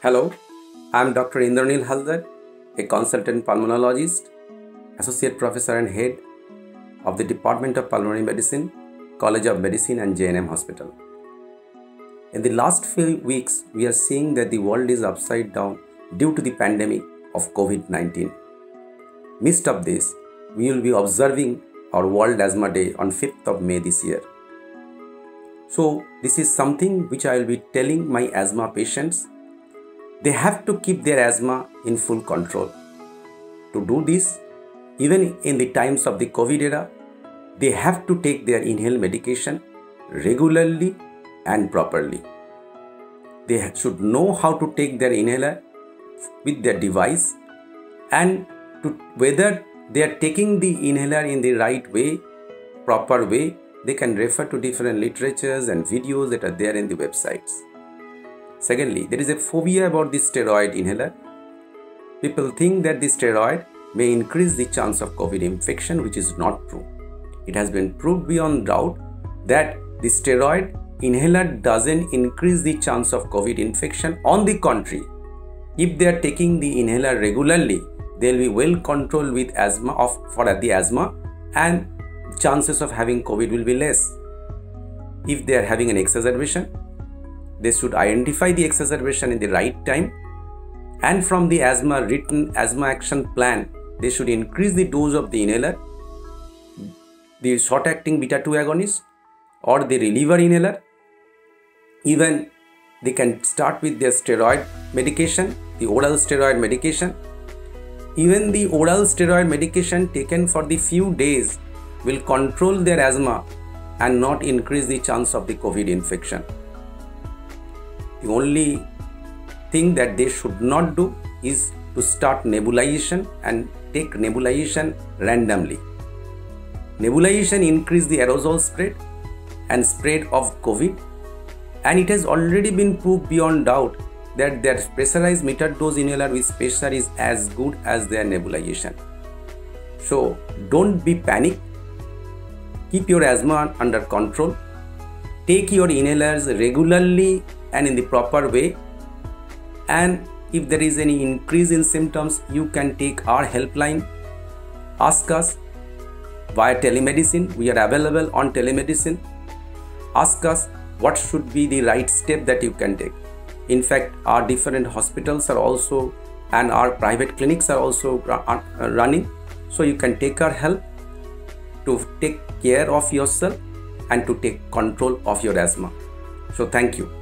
Hello, I am Dr. Indranil Halder, a consultant pulmonologist, associate professor and head of the Department of Pulmonary Medicine, College of Medicine and JNM Hospital. In the last few weeks, we are seeing that the world is upside down due to the pandemic of COVID 19. Midst of this, we will be observing our World Asthma Day on 5th of May this year. So, this is something which I will be telling my asthma patients they have to keep their asthma in full control. To do this, even in the times of the COVID era, they have to take their inhaled medication regularly and properly. They should know how to take their inhaler with their device and to whether they are taking the inhaler in the right way, proper way, they can refer to different literatures and videos that are there in the websites. Secondly, there is a phobia about the steroid inhaler. People think that the steroid may increase the chance of COVID infection, which is not true. It has been proved beyond doubt that the steroid inhaler doesn't increase the chance of COVID infection. On the contrary, if they are taking the inhaler regularly, they'll be well controlled with asthma of for the asthma and chances of having COVID will be less. If they are having an exacerbation, they should identify the exacerbation in the right time. And from the asthma written asthma action plan they should increase the dose of the inhaler the short acting beta 2 agonist or the reliever inhaler. Even they can start with their steroid medication the oral steroid medication. Even the oral steroid medication taken for the few days will control their asthma and not increase the chance of the covid infection the only thing that they should not do is to start nebulization and take nebulization randomly. Nebulization increase the aerosol spread and spread of COVID and it has already been proved beyond doubt that their pressurized metered dose inhaler with spacer is as good as their nebulization. So don't be panic. Keep your asthma under control. Take your inhalers regularly and in the proper way. And if there is any increase in symptoms you can take our helpline. Ask us via telemedicine. We are available on telemedicine. Ask us what should be the right step that you can take. In fact our different hospitals are also and our private clinics are also uh, running. So you can take our help to take care of yourself and to take control of your asthma. So thank you